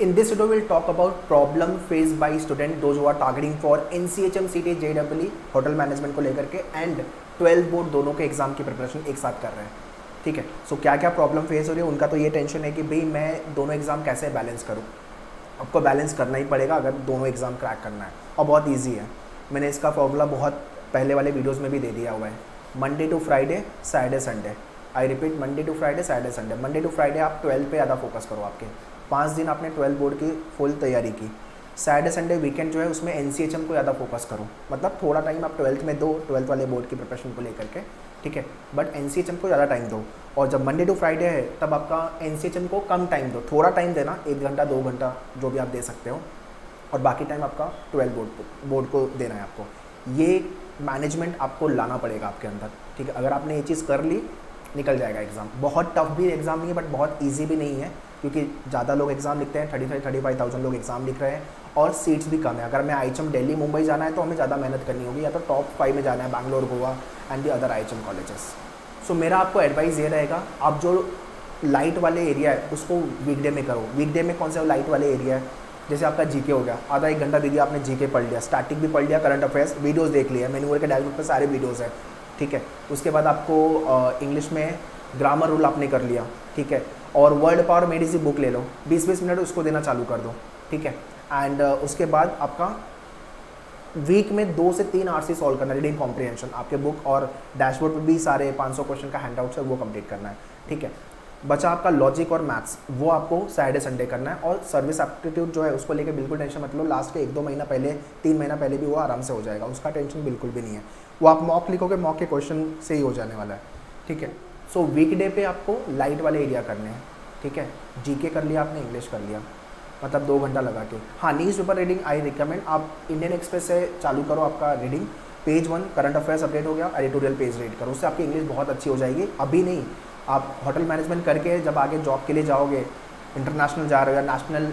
In this video, we'll talk about problem faced by student those who are targeting for NCHM CT JEE hotel management को लेकर के and 12 board दोनों के exam की preparation एक साथ कर रहे हैं। ठीक है? सो so, क्या क्या प्रॉब्लम फेस हो रही है? उनका तो ये टेंशन है कि भाई मैं दोनों एग्ज़ाम कैसे बैलेंस करूँ? आपको बैलेंस करना ही पड़ेगा अगर दोनों एग्ज़ाम क्रैक करना है। और बहुत ईजी है। मैंने इसका फॉर्मूला बहुत पहले वाले वीडियोज़ में भी दे दिया हुआ है। Monday to Friday Saturday Sunday I repeat Monday to Friday Saturday Sunday Monday to Friday आप ट्वेल्थ पे ज़्यादा फोकस करो आपके। पाँच दिन आपने ट्वेल्थ बोर्ड की फुल तैयारी की। सैटरडे संडे वीकेंड जो है, उसमें एन को ज़्यादा फोकस करो। मतलब थोड़ा टाइम आप ट्वेल्थ में दो ट्वेल्थ वाले बोर्ड की प्रिपरेशन को लेकर के, ठीक है? बट एन को ज़्यादा टाइम दो। और जब मंडे टू फ्राइडे है, तब आपका एन को कम टाइम दो। थोड़ा टाइम देना, एक घंटा, दो घंटा, जो भी आप दे सकते हो। और बाकी टाइम आपका ट्वेल्थ बोर्ड बोर्ड को देना है आपको। ये मैनेजमेंट आपको लाना पड़ेगा आपके अंदर, ठीक है? अगर आपने ये चीज़ कर ली, निकल जाएगा एग्ज़ाम बहुत टफ भी एग्ज़ाम नहीं है बट बहुत ईजी भी नहीं है। क्योंकि ज़्यादा लोग एग्ज़ाम लिखते हैं thirty five thirty five thousand लोग एग्ज़ाम लिख रहे हैं और सीट्स भी कम है। अगर मैं आई दिल्ली मुंबई जाना है तो हमें ज़्यादा मेहनत करनी होगी या तो टॉप फाइव में जाना है Bangalore Goa and the other I H M colleges so मेरा आपको एडवाइस ये रहेगा, आप जो लाइट वाले एरिया है, उसको वीकडे में करो। वीकडे में कौन सा लाइट वाले एरिया है? जैसे आपका जीके हो गया। आधा एक घंटा दे दिया आपने जीके पढ़ लिया। स्टार्टिंग भी पढ़ लिया करंट अफेयर्स वीडियोस देख लिया मैंने के डायलॉग पर सारे वीडियोस हैं। ठीक है? उसके बाद आपको इंग्लिश में ग्रामर रूल आपने कर लिया। ठीक है? और वर्ल्ड पावर मेरी सी बुक ले लो। बीस बीस मिनट उसको देना चालू कर दो ठीक है? एंड uh, उसके बाद आपका वीक में दो से तीन आर सी सॉल्व करना रीडिंग कॉम्प्रीहेंशन आपके बुक और डैशबोर्ड पर भी सारे 500 क्वेश्चन का हैंड आउट है वो कंप्लीट करना है ठीक है? बचा आपका लॉजिक और मैथ्स वो आपको सैटरडे संडे करना है और सर्विस एप्टीट्यूड जो है उसको लेकर बिल्कुल टेंशन मत लो। लास्ट के एक दो महीना पहले तीन महीना पहले भी वो आराम से हो जाएगा उसका टेंशन बिल्कुल भी नहीं है। वो आप मॉक लिखोगे मॉक के क्वेश्चन से ही हो जाने वाला है ठीक है? सो वीकडे पे आपको लाइट वाले एरिया करने हैं, ठीक है? जीके कर लिया आपने इंग्लिश कर लिया मतलब दो घंटा लगा के। हाँ newspaper reading I recommend आप इंडियन एक्सप्रेस से चालू करो आपका reading page one current affairs update हो गया एडिटोरियल पेज रीड करो, उससे आपकी इंग्लिश बहुत अच्छी हो जाएगी। अभी नहीं, आप होटल मैनेजमेंट करके जब आगे जॉब के लिए जाओगे इंटरनेशनल जा रहे हो या नेशनल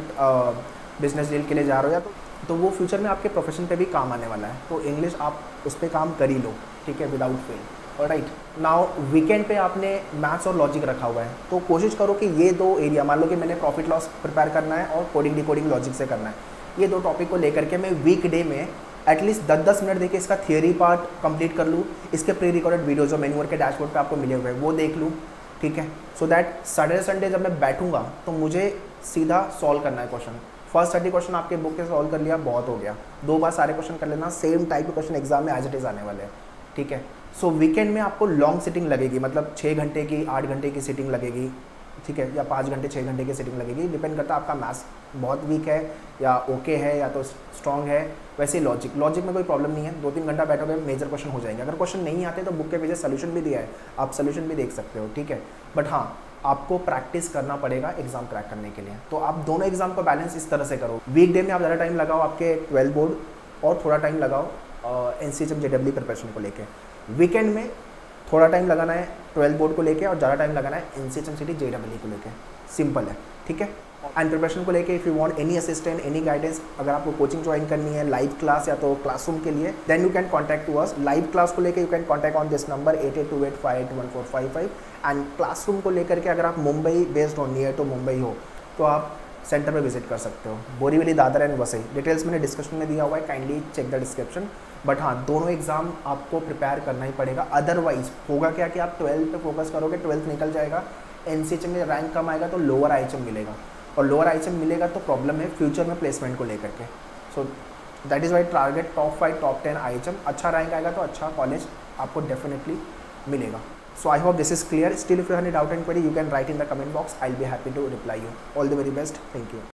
बिज़नेस डील के लिए जा रहे हो या तो तो वो फ्यूचर में आपके प्रोफेशन पे भी काम आने वाला है। तो इंग्लिश आप उस पर काम कर ही लो, ठीक है? Without fail right now weekend पे आपने मैथ्स और लॉजिक रखा हुआ है। तो कोशिश करो कि ये दो एरिया मान लो कि मैंने प्रॉफिट लॉस प्रिपेयर करना है और कोडिंग डिकोडिंग लॉजिक से करना है। ये दो टॉपिक को लेकर के मैं वीक डे में एटलीस्ट दस दस मिनट देखिए इसका थियोरी पार्ट कंप्लीट कर लूँ। इसके प्री रिकॉर्डेड वीडियो जो मेन्यूअर के डैशबोर्ड पे आपको मिले हुए हैं, वो देख लूँ, ठीक है? सो दैट सैटरडे संडे जब मैं बैठूँगा तो मुझे सीधा सॉल्व करना है क्वेश्चन फ़र्स्ट थर्टी क्वेश्चन आपके बुक के सॉल्व कर लिया, बहुत हो गया। दो बार सारे क्वेश्चन कर लेना सेम टाइप के क्वेश्चन एग्ज़ाम में एज इट इज़ आने वाले हैं, ठीक है? सो वीकेंड में आपको लॉन्ग सिटिंग लगेगी मतलब छः घंटे की, आठ घंटे की सिटिंग लगेगी, ठीक है, या पाँच घंटे छः घंटे की सिटिंग लगेगी। डिपेंड करता है आपका मैथ्स बहुत वीक है, या ओके okay है, या तो स्ट्रॉन्ग है, वैसे लॉजिक लॉजिक में कोई प्रॉब्लम नहीं है, दो तीन घंटा बैठोगे मेजर क्वेश्चन हो जाएँगे। अगर क्वेश्चन नहीं आते तो बुक के पीछे सोल्यूशन भी दिया है, आप सोल्यूशन भी देख सकते हो, ठीक है। बट हाँ आपको प्रैक्टिस करना पड़ेगा एग्ज़ाम क्रैक करने के लिए। तो आप दोनों एग्ज़ाम को बैलेंस इस तरह से करो। वीक डे में आप ज़्यादा टाइम लगाओ, आपके ट्वेल्थ बोर्ड और थोड़ा टाइम लगाओ N C H M J W preparation को लेकर वीकेंड में थोड़ा टाइम लगाना है ट्वेल्थ बोर्ड को लेके और ज़्यादा टाइम लगाना है N C H M C T J W को लेके। सिंपल है, ठीक है? एंड प्रिपरेशन को लेके if you want any assistant any guidance अगर आपको कोचिंग ज्वाइन करनी है लाइव क्लास या तो क्लासरूम के लिए then you can contact to us live class को लेकर you can contact on this number eight eight two eight five eight one four five five and classroom को लेकर के अगर आप मुंबई बेस्ड हो नियर टू मुंबई हो तो आप सेंटर पे विज़िट कर सकते हो। बोरीवली दादर एंड वसई। डिटेल्स मैंने डिस्क्रिप्शन में दिया हुआ है। Kindly check the description but हाँ दोनों एग्ज़ाम आपको प्रिपेयर करना ही पड़ेगा। अदरवाइज़ होगा क्या कि आप ट्वेल्थ पे फोकस करोगे ट्वेल्थ निकल जाएगा। एन में रैंक कम आएगा तो लोअर आई मिलेगा। और लोअर आई मिलेगा तो प्रॉब्लम है फ्यूचर में प्लेसमेंट को लेकर के। So that is why target top five top ten I अच्छा रैंक आएगा तो अच्छा कॉलेज आपको डेफिनेटली मिलेगा। So I hope this is clear still if you have any doubt and query you can write in the comment box I will be happy to reply you all the very best thank you